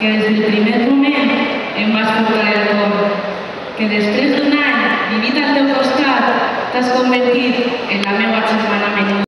que des del primer moment em vas portar el cor, que després d'un any vivint al teu costat t'has convertit en la meva.